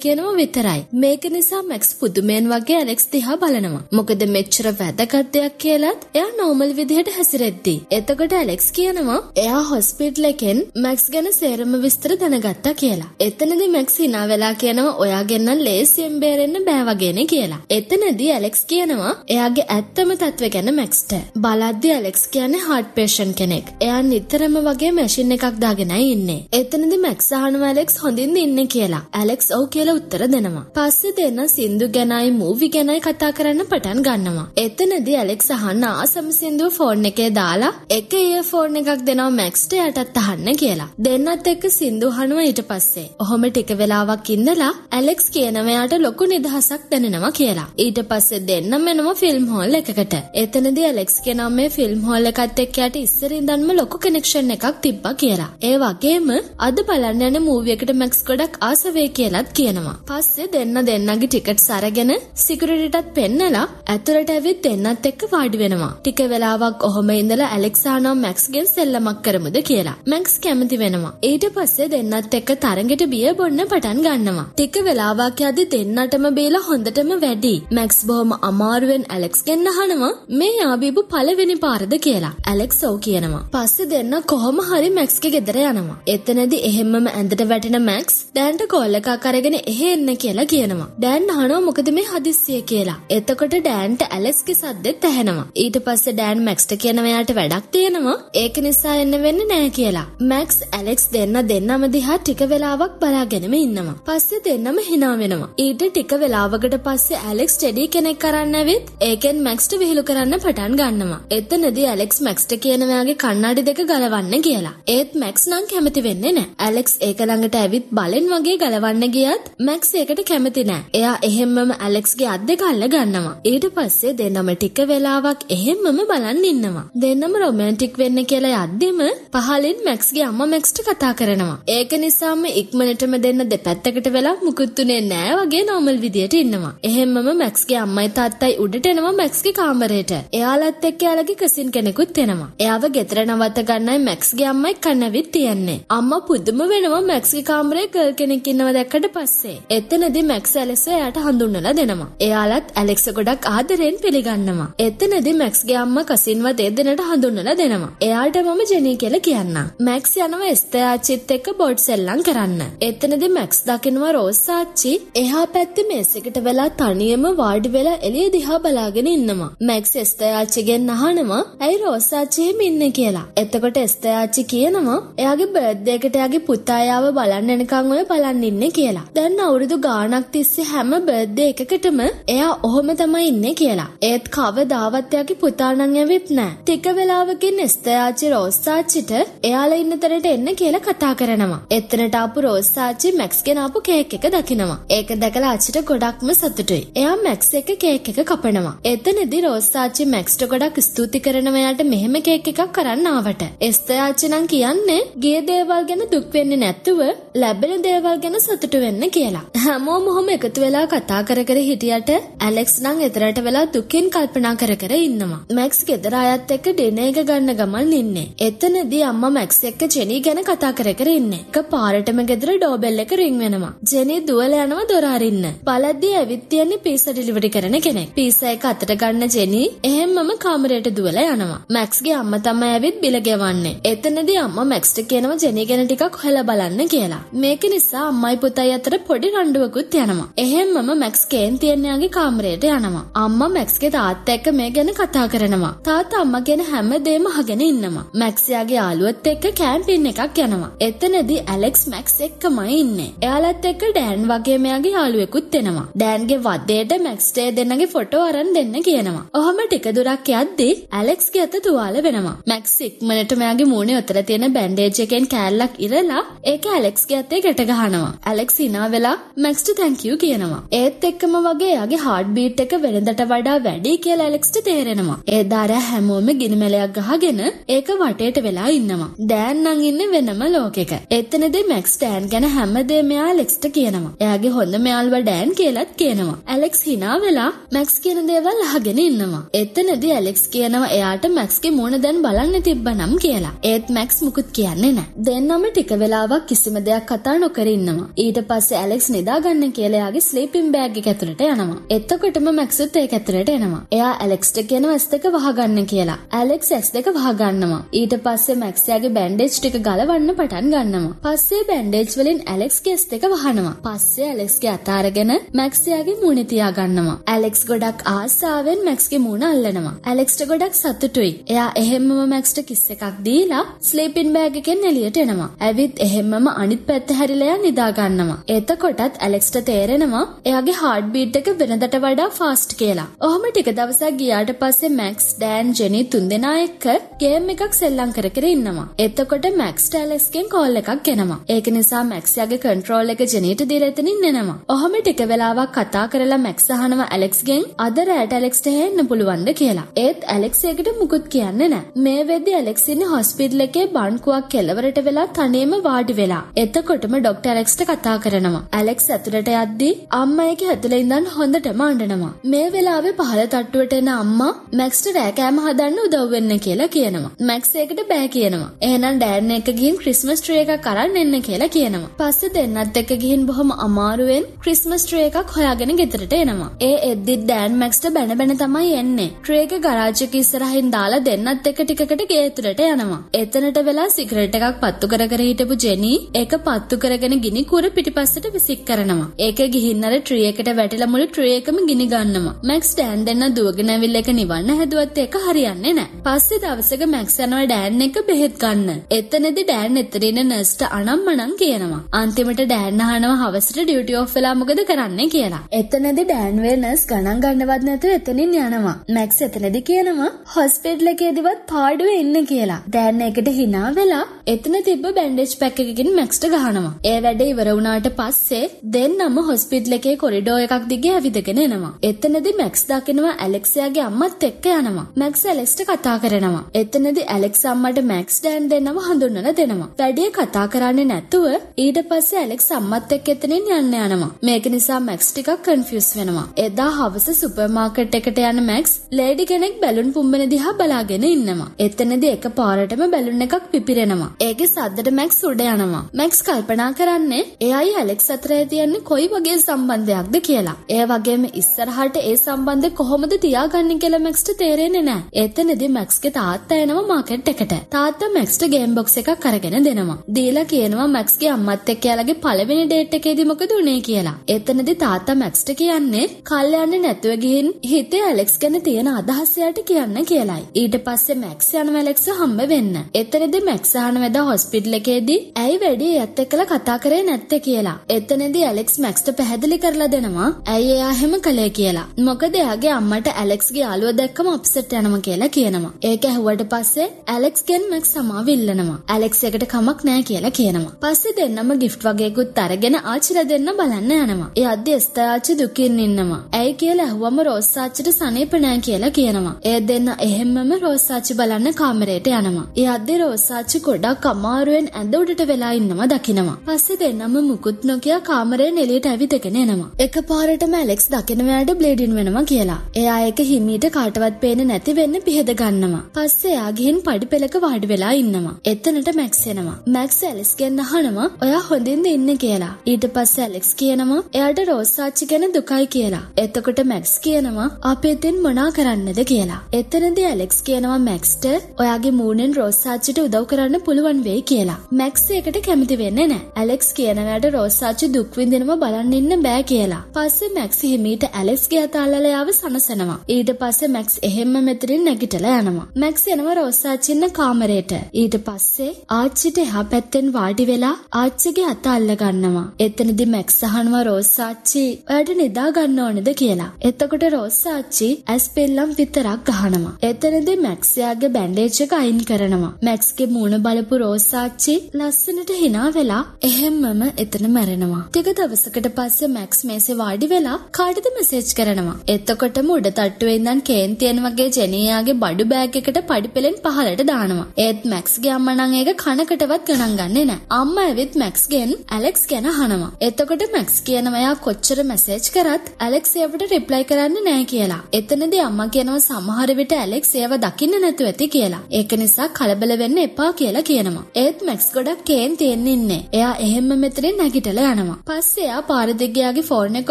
කියනවා විතරයි. මේක නිසා මැක්ස් පුදුමෙන් වගේ ඇලෙක්ස් දිහා බලනවා. මොකද මෙච්චර වැදගත් දෙයක් කියලත් එයා නෝමල් විදිහට හැසිරෙද්දී. එතකොට ඇලෙක්ස් කියනවා එයා හොස්පිටල් එකෙන් මැක්ස් ගැන සේරම විස්තර දැනගත්තා කියලා. එතනදී මැක්ස් hina වෙලා කියනවා ඔයාගෙන් නම් ලේසියෙන් බේරෙන්න බෑ වගේනේ කියලා. එතනදී ඇලෙක්ස් කියනවා එයාගේ ඇත්තම තත්ත්වය ගැන මැක්ස්ට. බලද්දී ඇලෙක්ස් කියන්නේ හાર્ට් පේෂන්ට් කෙනෙක්. එයා නිතරම වගේ මැෂින් එකක් දාගෙනයි ඉන්නේ. එතනදී මැක්ස් අහනවා ඇලෙක්ස් හොඳින්ද ඉන්නේ කියලා. ඇලෙක්ස් ඔව් කියලා උත්තර දෙනවා. පස්සේ දෙන්න සින්දු ගැනයි මූවි ගැනයි කතා කරන්න පටන් ගන්නවා. එතනදී ඇලෙක්ස් අහන්න ආසම සින්දුව ෆෝන් එකේ දාලා එක ඉයර්ෆෝන් එකක් දෙනවා මැක්ස්ට යටත් අහන්න කියලා. දෙන්නත් එක්ක සින්දු අහනවා ඊට පස්සේ. ඔහොම ටික වෙලාවක් ඉඳලා ඇලෙක්ස් කියනවා එයාට ලොකු නිදහසක් දැනෙනවා කියලා. ඊට පස්සේ දෙන්නම එනවා ෆිල්ම් හෝල් එකකට. එතනදී ඇලෙක්ස් කියනවා මේ ෆිල්ම් හෝල් එකත් එක්ක යට ඉස්සර ඉඳන්ම ලොකු කනෙක්ෂන් එකක් තිබ්බා කියලා. ඒ වගේම අද බලන්න යන මූවි එකට මැක්ස් ගොඩක් ආස වේ කියලාත් කියනවා. පස්සේ දෙන්න දෙන්නගේ ටිකට්ස් අරගෙන සිකියුරිටිටත් පෙන්නලා ඇතුළට ඇවිත් දෙන්නත් එක්ක වාඩි වෙනවා. ටික වෙලාවක් ඔහොම ඉඳලා ඇලෙක්ස් අහනවා මැක්ස්ගෙන් සෙල්ලමක් කරමුද කියලා. මැක්ස් කැමති වෙනවා. ඊට පස්සේ දෙන්නත් එක්ක තරගෙට බිය බොන්න පටන් ගන්නවා. ටික වෙලාවක් යද්දි දෙන්නටම බීලා හොඳටම වැඩි. මැක්ස් බොහොම අමාරුවෙන් ඇලෙක්ස්ගෙන් අහනවා මේ යාබීබු පළවෙනි පාරද කියලා. ඇලෙක්ස් ඔව් කියනවා. පස්සේ දෙන්න කොහොම හරි මැක්ස්ගේ ගෙදර යනවා. එතනදී එහෙම්මම ඇඳට වැටෙන මැක්ස් ඩෑන්ට කෝල් එකක් අරගෙන එහෙ එන්න කියලා කියනවා. ඩෑන් අහනවා මොකද මේ හදිස්සිය කියලා. එතකොට ඩෑන්ට ඇලෙක්ස්ගේ සද්දෙත් ඇහෙනවා. ඊට පස්සේ ඩෑන් මැක්ස්ට කියනවා එයාට වැඩක් තියෙනවා. ඒක නිසා එන්න වෙන්නේ නැහැ කියලා. මැක්ස් ඇලෙක්ස් දෙන්න දෙන්නම දිහා ටික වෙලාවක් බලාගෙනම ඉන්නවා. පස්සේ දෙන්නම hina වෙනවා. ඊට ටික වෙලාවකට පස්සේ ඇලෙක්ස් ටෙඩි කෙනෙක් කරන්න ඇවිත් ඒකෙන් මැක්ස්ට විහිළු කරන්න පටන් ගන්නවා. එතනදී ඇලෙක්ස් මැක්ස්ට කියනවා එයාගේ කණ්ණාඩි දෙක ගලවන්න කියලා. ඒත් මැක්ස් නම් කැමති වෙන්නේ නැහැ. ඇලෙක්ස් ඒක ළඟට ඇවිත් බලෙන් වගේ ගලවන්න ගියත් මැක්ස් ඒකට කැමති නැහැ. එයා එහෙම්මම ඇලෙක්ස්ගේ අත් දෙක අල්ල ගන්නවා. ඊට පස්සේ දෙන්නම ටික වෙලාවක් එහෙම්මම බලන් ඉන්නවා. දෙන්නම රොමැන්ටික් වෙන්න කියලා යද්දිම පහලින් මැක්ස්ගේ අම්මා මැක්ස්ට කතා කරනවා. ඒක නිසාම ඉක්මනටම දෙන්න දෙපැත්තකට වෙලා මුකුත් උනේ නෑ වගේ නෝමල් විදියට ඉන්නවා. එහෙම්මම මැක්ස්ගේ අම්මයි තාත්තයි උඩට එනවා මැක්ස්ගේ කාමරේට. එයාලත් එක්ක එයාලගේ කසින් කෙනෙකුත් එනවා. එයාව ගෙදර නවත්ත ගන්නයි මැක්ස්ගේ අම්මයි කන්නවිත් තියන්නේ. අම්මා පුදුම වෙනවා මැක්ස්ගේ කාමරේ ගර්ල් කෙනෙක් ඉන්නව දැක්කට පස්සේ. එතනදී මැක්ස් ඇලෙක්ස් එයාට හඳුන්වලා දෙනවා. එයාලත් ඇලෙක්ස් ගොඩක් ආදරෙන් පිළිගන්නවා. එතනදී මැක්ස්ගේ අම්මා කසින්ව දෙදෙනට හඳුන්වලා දෙනවා. එයාට මම ජෙනී කියලා කියන්නම්. මැක්ස් යනවා එස්තේ ආච්චිත් එක්ක බෝඩ් සෙල්ලම් කරන්න. එතනදී මැක්ස් දකිනවා රෝස් ආච්චි එහා පැත්තේ මේස් එකට වෙලා තනියම වාඩි වෙලා එළිය දිහා බලාගෙන ඉන්නවා. මැක්ස් එස්තේ ආච්චිගෙන් අහනවා ඇයි රෝස් ආච්චි එහෙම ඉන්නේ කියලා. එතකොට එස්තේ ආච්චි කියනවා එයාගේ බර්ත්ඩේ එකට එයාගේ පුතා යාව බලන්න එනකන් ඔය බලන් ඉන්නේ කියලා. දැන් අවුරුදු ගාණක් තිස්සේ හැම බර්ත්ඩේ එකකටම එයා ඔහොම තමයි ඉන්නේ කියලා. ඒත් කවදාවත් එයාගේ පුතා නම් ඇවිත් නෑ. ටික වෙලාවකින් එස්තේ ආච්චි රෝස් ආච්චිට එයාලා ඉන්න තැනට එන්න කියලා කතා කරනවා. එතනට ආපු රෝස් ආච්චි මැක්ස් ගෙන ආපු කේක් එක දකිනවා. ඒක දැකලා ආච්චිට ගොඩක්ම සතුටුයි. එයා මැක්ස් එක්ක කේක් එක කපනවා. එතනදී රෝස් ආච්චි මැක්ස්ට ගොඩක් ස්තුති කරනවා එයාට මෙහෙම කේක් එකක් කරන්න ආවට. එස්තේ ආච්චි නම් කියන්නේ ගිය දේවල් ගැන දුක් වෙන්නේ නැතුව ලැබෙන දේවල් ගැන සතුටු වෙන්න කියලා. හැමෝම ඔහොම එකතු වෙලා කතා කර කර හිටියට ඇලෙක්ස් නම් එතරට වෙලා දුකින් කල්පනා කර කර ඉන්නවා. මැක්ස් ගෙදර අයත් එක්ක ඩිනර් එක ගන්න ගමන් ඉන්නේ. එතනදී අම්මා මැක්ස් එක්ක ජෙනී ගැන කතා කර කර ඉන්නේ. එක පාරටම ගෙදර ඩෝබෙල් එක රින් වෙනවා. ජෙනී දුවලා යනවා දොර අරින්න. බලද්දී ඇවිත් තියන්නේ පීසා ඩිලිවරි කරන කෙනෙක්. පීසා එක අතට ගන්න ජෙනී එහෙම්මම කාමරයට දුවලා යනවා. මැක්ස්ගේ අම්මා තමයි ඇවිත් බිල ගෙවන්නේ. එතනදී අම්මා මැක්ස්ට කියනවා ජෙනී ගැන ටිකක් හොයලා බලන්න කියලා. මේක නිසා අම්මයි පුතයි අතර පොඩි රණ්ඩුවකුත් යනවා. එහෙම්මම මැක්ස් කේන්තියන්යාගේ කාමරයට යනවා. අම්මා මැක්ස්ගේ තාත්තා එක්ක මේ ගැන කතා කරනවා. තාත්තා අම්මා ගැන හැමදේම අහගෙන ඉන්නවා. මැක්ස්යාගේ යාළුවොත් එක්ක කැම්පින් එකක් යනවා. එතනදී ඇලෙක්ස් මැක්ස් එක්කමයි ඉන්නේ. එයාලත් එක්ක ඩෑන් වගේ මෙයාගේ යාළුවෙකුත් එනවා. ඩෑන්ගේ වදේට මැක්ස්ට ඒ දෙන්නගේ ෆොටෝ අරන් දෙන්න කියනවා. ඔහොම ටික දුරක් යද්දී ඇලෙක්ස්ගේ අත තුවාල වෙනවා. මැක්ස් ඉක්මනට මෙයාගේ මූණේ උතර තියෙන බැන්ඩේජ් එකෙන් කෑල්ලක් ඉරලා ඒක ඇලෙක්ස්ගේ අතේ ගැට ගහනවා. ඇලෙක්ස් hina වෙලා මැක්ස්ට thank you කියනවා. ඒත් එක්කම වගේ එයාගේ heart beat එක වෙනදට වඩා වැඩි කියලා ඇලෙක්ස්ට තේරෙනවා. ඒ දාරා හැමෝම ගිනිමැලයක් ගහගෙන ඒක වටේට වෙලා ඉන්නවා. ඩෑන් නම් ඉන්නේ වෙනම ලෝකෙක. එතනදී මැක්ස් ඩෑන් ගැන හැමදේම එයා ඇලෙක්ස්ට කියනවා. එයාගේ හොඳ මෙයාල්ව ඩෑන් කියලාත් කියනවා. ඇලෙක්ස් hina වෙලා මැක්ස් කියන දේවල් අහගෙන ඉන්නවා. එතනදී ඇලෙක්ස් කියනවා එයාට මැක්ස්ගේ මූණ දැන් බලන්න තිබ්බනම් කියලා. ඒත් මැක්ස් මුකුත් කියන්නේ නැහැ. දෙන්නම ටික වෙලාවක් කිසිම දෙයක් කතා නොකර ඉන්නවා. ඊට පස්සේ ඇලෙක්ස් නිදාගන්න කියලා එයාගේ ස්ලීපින් බෑග් එක ඇතුළට යනවා. එතකොටම මැක්ස්ත් ඒක ඇතුළට එනවා. එයා ඇලෙක්ස්ට කියනවා ඇස් දෙක වහගන්න කියලා. ඇලෙක්ස් ඇස් දෙක වහගන්නවා. ඊට පස්සේ මැක්ස් යාගේ බැන්ඩේජ් ටික ගලවන්න පටන් ගන්නවා. පස්සේ බැන්ඩේජ් වලින් ඇලෙක්ස්ගේ ඇස් දෙක වහනවා. පස්සේ ඇලෙක්ස්ගේ අත අරගෙන මැක්ස් යාගේ මූණේ තියා ගන්නවා. ඇලෙක්ස් ගොඩක් ආසාවෙන් මැක්ස්ගේ මූණ අල්ලනවා. ඇලෙක්ස්ට ගොඩක් සතුටුයි. එයා එහෙම්මම මැක්ස්ට කිස් එකක් දීලා ස්ලීපින් බෑග් එකෙන් එළියට එනවා. ඇවිත් එහෙම්මම අනිත් පැත්ත හැරිලා නිදා ගන්නවා. එතකොටත් ඇලෙක්ස්ට තේරෙනවා එයාගේ හાર્ට් බීට් එක වෙනදට වඩා ෆාස්ට් කියලා. ඔහොම ටික දවසක් ගියාට පස්සේ මැක්ස්, ඩෑන්, ජෙනි තුන්දෙනා එක්ක ගේම් එකක් සෙල්ලම් කර කර ඉන්නවා. එතකොට මැක්ස් ටැලස්ගෙන් කෝල් එකක් එනවා. ඒක නිසා මැක්ස් යාගේ කන්ට්‍රෝල් එක ජෙනීට දීලා එතනින් එනවා. ඔහොම ටික වෙලාවක් කතා කරලා මැක්ස් අහනවා ඇලෙක්ස්ගෙන් අද රැට ඇලෙක්ස්ට හෙන්න පුළුවන්ද කියලා. ඒත් ඇලෙක්ස් ඒකට මුකුත් කියන්නේ නැහැ. මේ වෙද්දි ඇලෙක්ස් ඉන්නේ හොස්පිටල් එකේ බන්කුවක් කෙළවරට වෙලා තනියම වාඩි වෙලා. එතකොටම ඩොක්ටර් ඇලෙක්ස්ට කතා කරනවා. ඇලෙක්ස් ඇතුළට යද්දී අම්මා ඒකේ ඇතුළේ ඉඳන් හොඳටම අඬනවා. මේ වෙලාවේ පහළ තට්ටුවට එන අම්මා මැක්ස්ට රෑ කෑම හදන්න උදව් වෙන්න කියලා කියනවා. මැක්ස් ඒකට බෑ කියනවා. එහෙනම් ඩෑන් එක්ක ගිහින් ක්‍රිස්මස් ට්‍රී එකක් අරන් එන්න කියලා කියනවා. පස්සේ දෙන්නත් එක්ක ගිහින් බොහොම අමාරුවෙන් ක්‍රිස්මස් ට්‍රී එකක් හොයාගෙන ගෙදරට එනවා. ඒ එද්දි ඩෑන් මැක්ස්ට බැන බැන තමයි එන්නේ. ට්‍රී එක ගරාජ් එක ඉස්සරහින් දාලා දෙන්නත් එක්ක ටිකකට ගේ ඇතුළට යනවා. එතනට වෙලා සිගරට් එකක් පත්තු කර කර හිටපු ජෙනි ඒක පත්තු කරගෙන ගිනි කුර පිටිපස්සට විසික් කරනවා. ඒක ගිහින් අර ට්‍රී එකට වැටිලා මුළු ට්‍රී එකම ගිනි ගන්නවා. මැක්ස් ඩෑන් දෙන්න දුවගෙන ඇවිල්ලා ඒක නිවන්න හැදුවත් ඒක හරියන්නේ නැහැ. පස්සේ දවසක මැක්ස් යනවා ඩෑන් එක බෙහෙත් ගන්න. එතනදී ඩෑන් එතරින නර්ස්ට අනම්මනම් කියනවා. අන්තිමට ඩෑන් අහනවා හවසට ඩියුටි ඔෆ් වෙලා මොකද කරන්නේ කියලා. එතනදී ඩෑන් වේ නර්ස් ගණන් ගන්නවත් නැතුව එතනින් යනවා. මැක්ස් එතනදී කියනවා හොස්පිටල් එකේදීවත් පාඩුවේ ඉන්න කියලා. ඩෑන් එකට hina වෙලා එතන තිබ්බ බැන්ඩේජ් පැක් එකකින් මැක්ස්ට ගහනවා. ඒ වැඩේ ඉවර වුණාට පස්සේ දෙන්නම හොස්පිටල් එකේ කොරිඩෝ එකක් දිගේ ඇවිදගෙන එනවා. එතනදී මැක්ස් දකිනවා ඇලෙක්සියාගේ අම්මත් එක්ක යනවා. මැක්ස් ඇලෙක්ස්ට කතා කරනවා. එතනදී ඇලෙක්ස් අම්මට මැක්ස් ඩෑන් දෙන්නව හඳුන්වලා දෙනවා. වැඩිය කතා කරන්නේ නැතුව ඊට පස්සේ ඇලෙක්ස් අම්මත් එක්ක එතනින් යන්න යනවා. මේක නිසා මැක්ස් ටිකක් කන්ෆියුස් වෙනවා. එදා හවස සුපර් මාකට් එකට යන මැක්ස් ලේඩි කෙනෙක් බැලුන් පුම්බන දිහා බලාගෙන ඉන්නවා. එතනදී එක පාරටම බැලුන් එකක් පිපිරෙනවා. ඒකේ සද්දට මැක්ස් උඩ යනවා. මැක්ස් කල්පනා කරන්නේ එයයි ඇලෙක්ස් අතර තියෙන්නේ කොයි වගේ සම්බන්ධයක්ද කියලා. ඒ වගේම ඉස්සරහට ඒ සම්බන්ධය කොහොමද තියාගන්නේ කියලා මැක්ස්ට තේරෙන්නේ නැහැ. එතනදී මැක්ස්ගේ තාත්තා එනවා මාකට් එකට. තාත්තා මැක්ස්ට ගේම් බොක්ස් එකක් අරගෙන දෙනවා. දීලා කියනවා මැක්ස්ගේ අම්මත් එක්ක යාලගේ පළවෙනි ඩේට් එකේදී මොකද උනේ කියලා. එතනදී තාත්තා මැක්ස්ට කියන්නේ කල් යන්නේ නැතුව ගිහින් හිතේ ඇලෙක්ස් ගැන තියෙන අදහස් යට කියන්න කියලයි. ඊට පස්සේ මැක්ස් යනවා ඇලෙක්ස් හම්බ වෙන්න. එතනදී මැක්ස් අහන වෙද හොස්පිටල් එකේදී ඇයි වැඩි යත් එක්කලා කතා කරේ නැත්තේ කියලා. එතනදී ඇලෙක්ස් මැක්ස්ට පැහැදිලි කරලා දෙනවා ඇයි එයා එහෙම කළේ කියලා. මොකද එයාගේ අම්මට ඇලෙක්ස්ගේ යාළුවා දැක්කම අප්සෙට් යනවා කියලා කියනවා. ඒක ඇහුවට පස්සේ ඇලෙක්ස්ගෙන් මැක්ස් සමාව ඉල්ලනවා. ඇලෙක්ස් එකට කමක් නැහැ කියලා කියනවා. පස්සේ දෙන්නම ගිෆ්ට් වගේකුත් අරගෙන ආච්චිලා දෙන්න බලන්න යනවා. ඒ අද්දි එස්තර් ආච්චි දුකින් ඉන්නවා. ඇයි කියලා ඇහුවම රෝස් ආච්චිට සනීප නැහැ කියලා කියනවා. ඒ දෙන්න එහෙම්මම රෝස් ආච්චි බලන්න කාමරයට යනවා. ඒ අද්දි රෝස් ආච්චි ගොඩක් අමාරුවෙන් ඇඳ උඩට වෙලා ඉන්නවා දකිනවා. පස්සේ දෙන්නම මුකුත් නොකිය කාමරයෙන් එළියට ඇවිදගෙන එනවා. එකපාරටම ඇලෙක්ස් දකිනවයාට බ්ලේඩින් වෙනවා කියලා. එයා ඒක හිමීට කාටවත් පේන්නේ නැති වෙන්න පිහද ගන්නවා. පස්සේ එයා ගිහින් පඩි පෙලක වාඩි වෙලා ඉන්නවා. එතනට මැක්ස් එනවා. මැක්ස් ඇලෙක්ස්ගෙන් අහනවා ඔයා හොඳින්ද ඉන්නේ කියලා. ඊට පස්සේ ඇලෙක්ස් කියනවා එයාට රෝස් ආච්චි ගැන දුකයි කියලා. එතකොට මැක්ස් කියනවා අපි ඉතින් මොනා කරන්නද කියලා. එතනදී ඇලෙක්ස් කියනවා මැක්ස්ට ඔයාගේ මූණෙන් රෝස් ආච්චිට උදව් කරන්න පුළුවන් වෙයි කියලා. මැක්ස් ඒකට කැමති වෙන්නේ දන්නේ නැහැ. ඇලෙක්ස් කියනවාට රෝසාච්චි දුක් විඳිනව බලන්න ඉන්න බෑ කියලා. පස්සේ මැක්ස් හිමීට ඇලෙක්ස්ගේ අත අල්ලලා යාව සනසනවා. ඊට පස්සේ මැක්ස් එහෙම්ම මෙතනින් නැගිටලා යනවා. මැක්ස් එනවා රෝසාච්චින්න කාමරේට. ඊට පස්සේ ආච්චිට එහා පැත්තෙන් වාඩි වෙලා ආච්චිගේ අත අල්ල ගන්නවා. එතනදි මැක්ස් අහනවා රෝසාච්චි ඔයාට නිදා ගන්න ඕනේද කියලා. එතකොට රෝසාච්චි ඇස් පෙල්ලම් විතරක් ගහනවා. එතනදි මැක්ස් යාගේ බැන්ඩේජ් එක අයින් කරනවා. මැක්ස්ගේ මූණ බලපු රෝසාච්චි ලස්සනට hina වෙලා එහෙම්මම එතන මැරෙනවා. ටික දවසකට පස්සේ මැක්ස් මේසේ වාඩි වෙලා කාටද මෙසේජ් කරනවා. එතකොටම උඩ තට්ටුවේ ඉඳන් කේන්තියන් වගේ ජෙනියාගේ බඩු බෑග් එකට පඩිපෙලෙන් පහලට දානවා. ඒත් මැක්ස්ගේ අම්මා නම් ඒක කනකටවත් ගණන් ගන්නේ නැහැ. අම්මා ඇවිත් මැක්ස්ගෙන් ඇලෙක්ස් ගැන අහනවා. එතකොට මැක්ස් කියනවා එයා කොච්චර මෙසේජ් කරත් ඇලෙක්ස් ඒවට රිප්ලයි කරන්නේ නැහැ කියලා. එතනදී අම්මා කියනවා සමහර විට ඇලෙක්ස් ඒව දකින්න නැතුව ඇති කියලා. ඒක නිසා කලබල වෙන්න එපා කියලා කියනවා. ඒත් මැක්ස් ගොඩක් කේන් තියෙන්න ඉන්නේ. එයා එහෙම්ම මෙතනින් නැගිටලා යනවා. පස්සේ එයා පාර දිගයාගේ ෆෝන් එක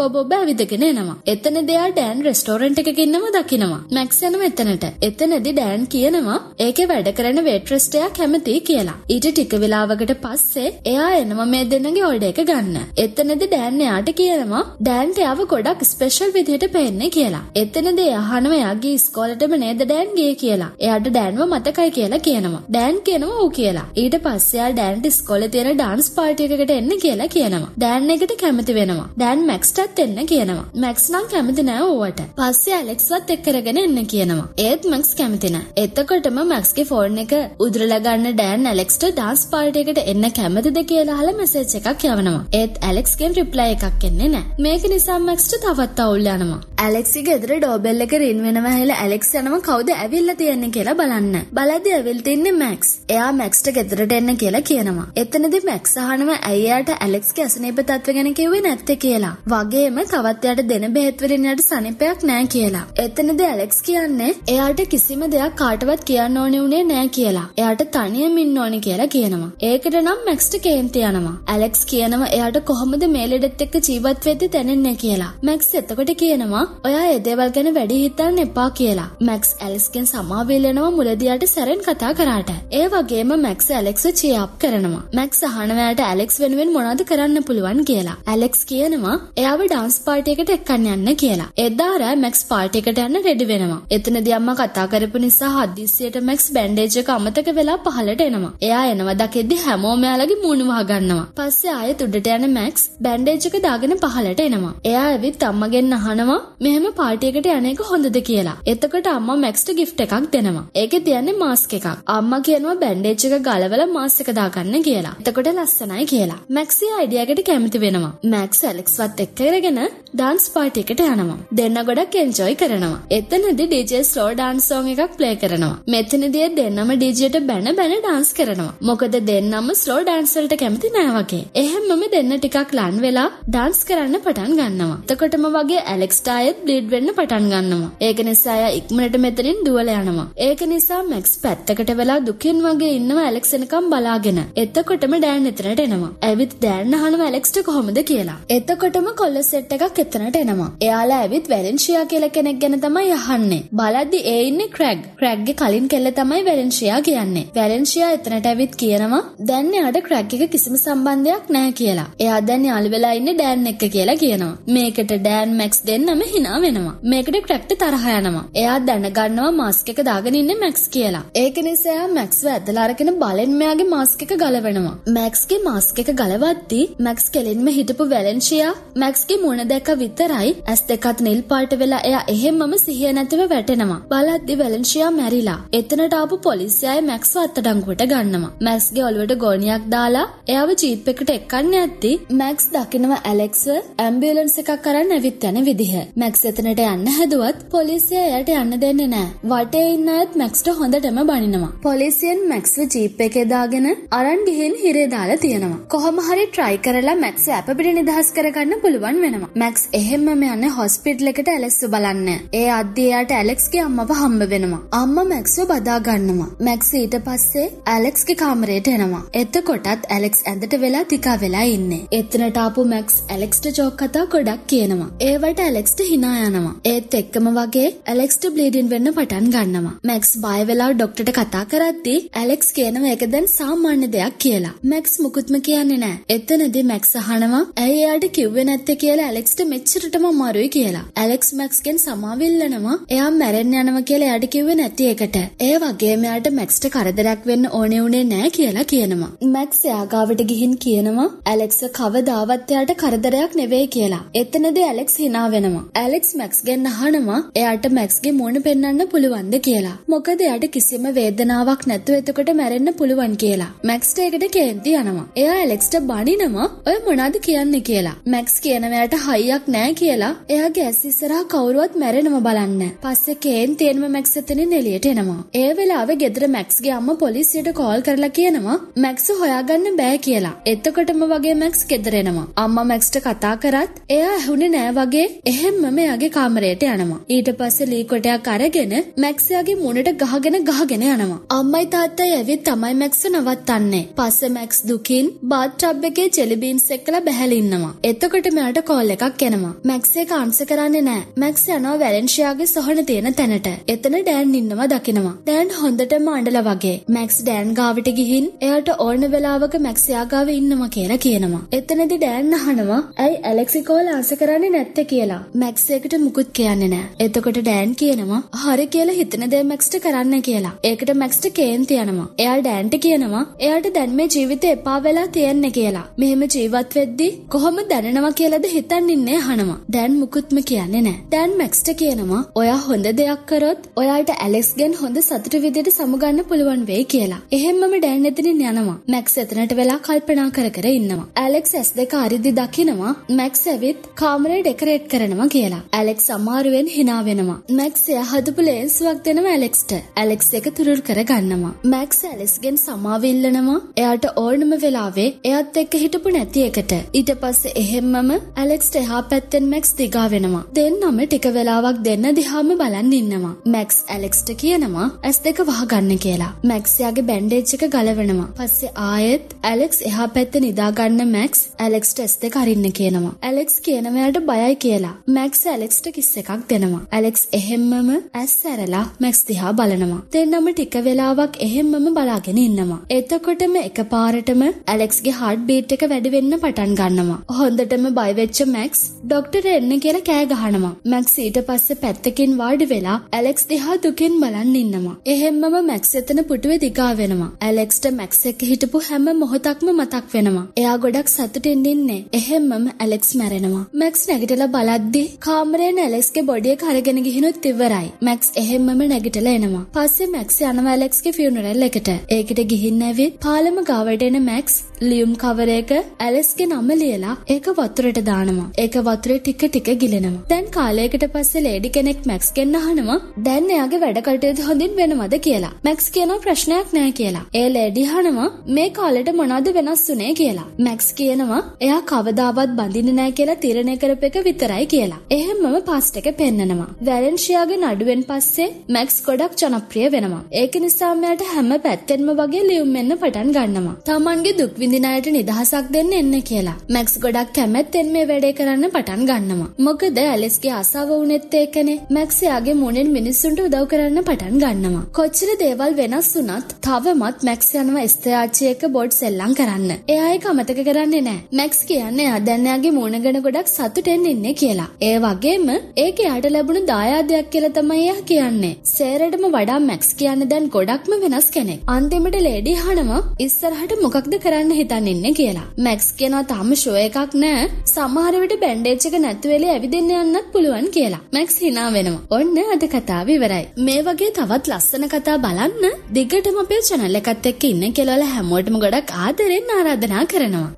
ඔබ ඔබ ඇවිදගෙන එනවා. එතනදී එයා ඩෑන් රෙස්ටෝරන්ට් එකක ඉන්නව දකිනවා. මැක්ස් යනවා එතනට. එතනදී ඩෑන් කියනවා ඒකේ වැඩ කරන වේට්‍රස්ට එයා කැමතියි කියලා. ඊට ටික වෙලාවකට පස්සේ එයා එනවා මේ දෙන්නගේ ඕඩර් එක ගන්න. එතනදී ඩෑන් එයාට කියනවා ඩෑන්ට එයාව ගොඩක් ස්පෙෂල් විදිහට පෙන්නේ කියලා. එතනදී අහනවා එයාගේ ඉස්කෝලේටම නේද ඩෑන් ගියේ කියලා. එයාට ඩෑන්ව මතකයි කියලා කියනවා. ඩෑන් කියනවා ඌ කියලා. ඊට පස්සේ එයා ඩෑන්ට ඉස්කෝලේ තියෙන ඩාන්ස් පාර්ටි එකකට එන්න කියලා කියනවා. ඩෑන් එකට කැමති වෙනවා. ඩෑන් මැක්ස්ටත් එන්න කියනවා. මැක්ස් නම් කැමති නෑ ඌවට. පස්සේ ඇලෙක්ස්වත් එක්ක කරගෙන එන්න කියනවා. ඒත් මැක්ස් කැමති නෑ. එතකොටම මැක්ස්ගේ ෆෝන් එක උදුරලා ගන්න ඩෑන් ඇලෙක්ස්ට ඩාන්ස් පාර්ටි එකට එන්න කැමතිද කියලා අහලා මෙසේජ් එකක් යවනවා. ඒත් ඇලෙක්ස්ගෙන් රිප්ලයි එකක් එන්නේ නෑ. මේක නිසා මැක්ස්ට තවත් අවුල් යනවා. ඇලෙක්සි ගෙදර ඩෝබෙල් එක රින් වෙනවා හැලා ඇලෙක්ස් යනවා කවුද ඇවිල්ලා තියන්නේ කියලා බලන්න. බලද්දි ඇවිල්ලා තින්නේ මැක්ස්. එයා මැක්ස්ට ගෙදරට එන්න කියලා කියනවා. එතනදී මැක්ස් අහනවා ඇයි එයාට ඇලෙක්ස්ගේ අසනීප තත්ත්ව ගැන කිව්වේ නැත්තේ කියලා. වගේම තවත් එයාට දෙන බෙහෙත් වලින් එයාට සනීපයක් නැහැ කියලා. එතනදී ඇලෙක්ස් කියන්නේ එයාට කිසිම දෙයක් කාටවත් කියන්න ඕනේ උනේ නැහැ කියලා. එයාට තනියම ඉන්න ඕනේ කියලා කියනවා. ඒකට නම් මැක්ස්ට කේන්ති යනවා. ඇලෙක්ස් කියනවා එයාට කොහොමද මේ ලෙඩෙත් එක්ක ජීවත් වෙද්දි දැනෙන්නේ කියලා. මැක්ස් එතකොට කියනවා ඔයා ඒ දේවල් ගැන වැඩි හිතන්න එපා කියලා. මැක්ස් ඇලෙක්ස්ගෙන් සමාව ඉල්ලනවා මුලදියාට සැරෙන් කතා කරාට. ඒ වගේම මැක්ස් ඇලෙක්ස්ව චියාප් කරනවා. මැක්ස් අහනවාට ඇලෙක්ස් වෙනුවෙන් මොනවද කරන්න පුළුවන් කියලා. ඇලෙක්ස් කියනවා එයාව ඩාන්ස් පාර්ටි එකට එක්කන් යන්න කියලා. එදා රෑ මැක්ස් පාර්ටි එකට යන්න රෙඩි වෙනවා. එතනදී අම්මා කතා කරපු නිසා හදිස්සියට මැක්ස් බැන්ඩේජ් එක අමතක වෙලා පහලට එනවා. එයා එනවා දකිද්දි හැමෝම එයාලගේ මූණ වහ ගන්නවා. පස්සේ ආයෙත් උඩට යන මැක්ස් බැන්ඩේජ් එක දාගෙන පහලට එනවා. එයා ඇවිත් අම්මගෙන් අහනවා මෙහෙම පාර්ටි එකට යන එක හොඳද කියලා. එතකොට අම්මා මැක්ස්ට ගිෆ්ට් එකක් දෙනවා. ඒකේ තියන්නේ මාස්ක් එකක්. අම්මා කියනවා බැන්ඩේජ් එක ගලවලා මාස්ක් එක දාගන්න කියලා. එතකොට ලස්සනයි කියලා. මැක්සි අයිඩියාකට කැමති වෙනවා. මැක්ස් ඇලෙක්ස්වත් එක්ක කරගෙන ඩාන්ස් පාර්ටි එකට යනවා. දෙන්න ගොඩක් එන්ජොයි කරනවා. එතනදී DJ ස්ලෝ ඩාන්ස් සෝං එකක් ප්ලේ කරනවා. මෙතනදී දෙන්නම DJට බැන බැන ඩාන්ස් කරනවා. මොකද දෙන්නම ස්ලෝ ඩාන්ස් වලට කැමති නෑ වගේ. එහෙම්මම දෙන්න ටිකක් ලන් වෙලා ඩාන්ස් කරන්න පටන් ගන්නවා. එතකොටම වගේ ඇලෙක්ස්ට ආයෙත් බ්ලීඩ් වෙන්න පටන් ගන්නවා. ඒක නිසා එයා ඉක්මනට මෙතනින් දුවලා යනවා. ඒක නිසා මැක්ස් පැත්තකට වෙලා දුකින් වගේ ඉන්නවා ඇලෙක්ස් එනකම් බලාගෙන. එතකොටම ඩෑන් එතනට එනවා. ඇවිත් ඩෑන් අහනවා ඇලෙක්ස්ට කොහොමද කියලා. එතකොටම කොල්ල සෙට් එකක් එතනට එනවා. එයාලා ඇවිත් වැලෙන්ෂියා කියලා කෙනෙක් ගැන තමයි අහන්නේ. බලද්දි ඒ ඉන්නේ ක්‍රැග්. ක්‍රැග්ගේ කලින් කෙල්ල තමයි වැලෙන්ෂියා කියන්නේ. වැලෙන්ෂියා එතනට ඇවිත් කියනවා දැන් එයාට ක්‍රැග් එක කිසිම සම්බන්ධයක් නැහැ කියලා. එයා දැන් යාළු වෙලා ඉන්නේ ඩෑන් එක්ක කියලා කියනවා. මේකට ඩෑන් මැක්ස් දෙන්නම hina වෙනවා. මේකට ක්‍රැග්ට තරහ යනවා. එයා දැනගන්නවා මාස්ක් එක දාගෙන ඉන්නේ මැක්ස් කියලා. ඒක නිසා එයා මැක්ස්ව ඇදලා අරගෙන බලෙන් මෙයාගේ මාස්ක් එක ගලවනවා. මැක්ස්ගේ මාස්ක් එක ගලවද්දී මැක්ස් කෙලින්ම හිටපු වැලෙන්ෂියා මැක්ස්ගේ මුණ දැක්ක විතරයි ඇස් දෙකත් නිල් පාට වෙලා එයා එහෙම්මම සිහිය නැතිව වැටෙනවා. බලද්දි වැලෙන්ෂියා මැරිලා. එතනට ආපු පොලිසිය අය මැක්ස්ව අත්අඩංගුවට ගන්නවා. මැක්ස්ගේ ඔළුවට ගෝණියක් දාලා එයාව ජීප් එකට එක්කන්න යද්දි මැක්ස් දකිනවා ඇලෙක්ස්ව ඇම්බියුලන්ස් එකක් අරන් ඇවිත් යන විදිහ. මැක්ස් එතනට යන්න හැදුවත් පොලිසිය එයාට යන්න දෙන්නේ නැහැ. වටේ ඉන්න අයත් මැක්ස්ට හොඳටම බනිනවා. පොලිසියෙන් මැක්ස්ව ජීප් එකේ දාගෙන අරන් ගිහින් හිරේ දාලා තියෙනවා. කොහොම හරි try කරලා මැක්ස් අප පිට නිදහස් කරගන්න පුළුවන් වෙනවා. මැක්ස් එහෙම්ම යන්නේ හොස්පිටල් එකට ඇලෙක්ස්ව බලන්න. ඒ අද්දී එයාට ඇලෙක්ස්ගේ අම්මව හම්බ වෙනවා. අම්මා මැක්ස්ව බදා ගන්නවා. මැක්ස් ඊට පස්සේ ඇලෙක්ස්ගේ කාමරයට එනවා. එතකොටත් ඇලෙක්ස් ඇඳට වෙලා තිකා වෙලා ඉන්නේ. එතනට ආපු මැක්ස් ඇලෙක්ස්ට ජෝක් කතා ගොඩක් කියනවා. ඒවට ඇලෙක්ස්ට hina යනවා. ඒත් එක්කම වගේ ඇලෙක්ස්ට බ්ලීඩින් වෙන්න පටන් ගන්නවා. මැක්ස් බය වෙලා ඩොක්ටර්ට කතා කරද්දී ඇලෙක්ස් කියනවා ඒක දැන් සාමාන්‍ය දෙයක් කියලා. මැක්ස් මැක්ස් මුකුත්ම කියන්නේ නෑ. එතනදී මැක්ස් අහනවා ඇයි එයාට කිව්වේ නැත්තේ කියලා ඇලෙක්ස්ට මෙච්චරටම අමාරුයි කියලා. ඇලෙක්ස් මැක්ස්ගෙන් සමාවිල්ලනවා. එයා මැරෙන්න යනවා කියලා එයාට කිව්වේ නැති එකට. ඒ වගේම එයාට මැක්ස්ට කරදරයක් වෙන්න ඕනේ උනේ නෑ කියලා කියනවා. මැක්ස් එයා ගාවට ගිහින් කියනවා ඇලෙක්ස් කවදාවත් එයාට කරදරයක් නෙවෙයි කියලා. එතනදී ඇලෙක්ස් hina වෙනවා. ඇලෙක්ස් මැක්ස්ගෙන් අහනවා එයාට මැක්ස්ගේ මූණ පෙන්වන්න පුළුවන්ද කියලා. මොකද එයාට කිසිම වේදනාවක් නැතුව එතකොට මැරෙන්න පුළුවන් කියලා. මැක්ස්ට ඒකට කේන්ති යනවා. එයා ඇලෙක්ස්ට බනිනවා ඔය මොනවද කියන්නේ කියලා. මැක්ස් කියනවා එයාට හයියක් නෑ කියලා. එයාගේ ඇස් ඉස්සරහා කවුරුවත් මැරෙනව බලන්න. පස්සේ කේන්තියෙන්ම මැක්ස් එතනින් එළියට එනවා. ඒ වෙලාවේ ගෙදර මැක්ස්ගේ අම්මා පොලිසියට කෝල් කරලා කියනවා මැක්ස් හොයාගන්න බෑ කියලා. එතකොටම වගේ මැක්ස් ගෙදර එනවා. අම්මා මැක්ස්ට කතා කරත් එයා ඇහුනේ නෑ වගේ එහෙම්මම එයාගේ කාමරයට යනවා. ඊට පස්සේ ලී කොටයක් අරගෙන මැක්ස් එයාගේ මුණට ගහගෙන ගහගෙන යනවා. අම්මයි තාත්තයි ඇවිත් තමයි මැක්ස් නවත්තන්නේ. පස්සේ මැක්ස් දුකින් බාත් ටබ් එකේ ජෙලි බීන්ස් එක්කලා බැහැලා ඉන්නවා. එතකොට මෙයාට කෝල් එකක් එනවා. මැක්ස් ඒක ආන්සර් කරන්නේ නෑ. මැක්ස් යනවා වැලෙන්ෂියාගේ සොහන තියෙන තැනට. එතන ඩෑන් ඉන්නවා දකිනවා. ඩෑන් හොඳටම අඬලා වගේ. මැක්ස් ඩෑන් ගාවට ගිහින් එයාට ඕන වෙලාවක මැක්ස් යා ගාව ඉන්නවා කියලා කියනවා. එතනදී ඩෑන් අහනවා ඇයි ඇලෙක්සි කෝල් ආන්සර් කරන්නේ නැත්තේ කියලා. මැක්ස් ඒකට මුකුත් කියන්නේ නෑ. එතකොට ඩෑන් කියනවා හරි කියලා හිතන දේ මැක්ස්ට කරන්න කියලා. ඒකට මැක්ස්ට කේන්ති යනවා. එයා ඩෑන්ට කියනවා එයාට දැන් මේ ජීවිතේ එපා වෙලා තියෙන්නේ කියලා. මෙහෙම ජීවත් වෙද්දි කොහොම දැනෙනවා කියලාද හිතන් ඉන්නේ අහනවා. ඩෑන් මුකුත්ම කියන්නේ නෑ. ඩෑන් මැක්ස්ට කියනවා ඔයා හොඳ දෙයක් කරොත් ඔයාට ඇලෙක්ස්ගෙන් හොඳ සතුට විදියට සමුගන්න පුළුවන් වෙයි කියලා. එහෙම්මම ඩෑන් එතනින් යනවා. මැක්ස් එතනට වෙලා කල්පනා කර කර ඉන්නවා. ඇලෙක්ස් ඇස් දෙක අරිදි දකිනවා මැක්ස් ඇවිත් කාමරේ ඩෙකරේට් කරනවා කියලා. ඇලෙක්ස් අමාරුවෙන් hina වෙනවා. මැක්ස් එයා හදපු ලේන්සුවක් දෙනවා ඇලෙක්ස්ට. ඇලෙක්ස් එක තුරුල් කර ගන්නවා. මැක්ස් ඇලෙක්ස්ගෙන් සමාව ඉල්ලනවා. එයාට ඕනම වෙලාවේ එයාත් එක්ක හිටපු නැති එකට. ඊට පස්සේ එහෙම්මම ඇලෙක්ස්ට එහා පැත්තෙන් මැක්ස් දිගා වෙනවා. දෙන්නම ටික වෙලාවක් දෙන්න දිහාම බලන් ඉන්නවා. මැක්ස් ඇලෙක්ස්ට කියනවා ඇස් දෙක වහගන්න කියලා. මැක්ස් යාගේ බැන්ඩේජ් එක ගලවනවා. පස්සේ ආයෙත් ඇලෙක්ස් එහා පැත්තේ නිදා ගන්න මැක්ස් ඇලෙක්ස්ට ඇස් දෙක අරින්න කියනවා. ඇලෙක්ස් කියනවා එයාට බයයි කියලා. මැක්ස් ඇලෙක්ස්ට කිස් එකක් දෙනවා. ඇලෙක්ස් එහෙම්මම ඇස් ඇරලා මැක්ස් දිහා බලනවා. දෙන්නම ටික වෙලාවක් එහෙම්මම බලාගෙන ඉන්නවා. එතකොටම එකපාරටම ඇලෙක්ස්ගේ හાર્ට් බීට් එක වැඩි වෙන්න පටන් ගන්නවා. හොඳටම බය වෙච්ච මැක්ස් ඩොක්ටර් එන්න කියලා කෑ ගහනවා. මැක්ස් ඊට පස්සේ පැත්තකින් වාඩි වෙලා ඇලෙක්ස් දිහා දුකින් බලන් ඉන්නවා. එහෙම්මම මැක්ස් එතන පුටුවේ දිගා වෙනවා. ඇලෙක්ස්ට මැක්ස් එක්ක හිටපු හැම මොහොතක්ම මතක් වෙනවා. එයා ගොඩක් සතුටින් ඉන්නේ. එහෙම්මම ඇලෙක්ස් මැරෙනවා. මැක්ස් නැගිටලා බලද්දි කාමරේන ඇලෙක්ස්ගේ බොඩි එක අරගෙන ගිහිනුත් ඉවරයි. මැක්ස් එහෙම්මම නැගිටලා එනවා. පස්සේ මැක්ස් යනවා ඇලෙක්ස්ගේ ෆියුනරල් එකට. ඒකට ගිහින් ඇවිත් පාලම ගාවට එන මැක්ස් ලියුම් කවර එක ඇලෙක්ස්ගේ නම ලියලා ඒක වතුරට දානවා. ඒක වතුරේ ටික ටික ගිලෙනවා. දැන් කාලයකට පස්සේ ලේඩි කෙනෙක් මැක්ස් ගෙන් අහනවා දැන් එයාගේ වැඩ කටයුතු හොඳින් වෙනවද කියලා. මැක්ස් කියනවා ප්‍රශ්නයක් නෑ කියලා. ඒ ලේඩි අහනවා මේ කාලෙට මොනවද වෙනස් වුනේ කියලා. මැක්ස් කියනවා එයා කවදාවත් බඳින්නේ නෑ කියලා තීරණය කරපු එක විතරයි කියලා. එහෙම්මම පාස්ට් එක පෙන්නනවා. වැලෙන්ෂියාගේ නඩුවෙන් පස්සේ මැක්ස් ගොඩක් ජනප්‍රිය වෙනවා. ඒක නිසා මෙයාට හැම පැත්තෙන්ම වගේ ලියුම් එන්න පටන් ගන්නවා. තමන්ගේ දුක් විඳින අයට නිදහසක් දෙන්න එන්න කියලා. මැක්ස් ගොඩක් කැමැත්තෙන් මේ වැඩේ කරන්න පටන් ගන්නවා. මොකද ඇලිස්ගේ ආසාව වුණෙත් ඒකනේ. මැක්ස් එයාගේ මුණෙන් මිනිස්සුන්ට උදව් කරන්න පටන් ගන්නවා. කොච්චර දේවල් වෙනස් වුණත් තවමත් මැක්ස් යනවා ස්ථාචි එක බොඩ් සෙල්ලම් කරන්න. එයා ඒක අමතක කරන්නේ නැහැ. මැක්ස් කියන්නේ එයා දැන් එයාගේ මුණ ගැන ගොඩක් සතුටෙන් ඉන්නේ කියලා. ඒ වගේම ඒක එයාට ලැබුණු දායාදයක් කියලා තමයි එයා කියන්නේ. සේරටම වඩා මැක්ස් කියන්නේ දැන් ගොඩක්ම වෙනස් කෙනෙක්. අන්තිමට ලේඩි අහනවා ඉස්සරහට මොකක්ද කරන්න හිතන් ඉන්නේ කියලා. මැක්ස් කියනවා තාම ෂෝ එකක් නෑ. සමහර විට බැන්ඩේජ් එක නැතු වෙලේ ඇවිදින්න යන්නත් පුළුවන් කියලා. මැක්ස් hina වෙනවා. ඔන්න අද කතාව ඉවරයි. මේ වගේ තවත් ලස්සන කතා බලන්න දිගටම අපේ channel එකත් එක්ක ඉන්න කියලා හැමෝටම ගොඩක් ආදරෙන් ආරාධනා කරනවා.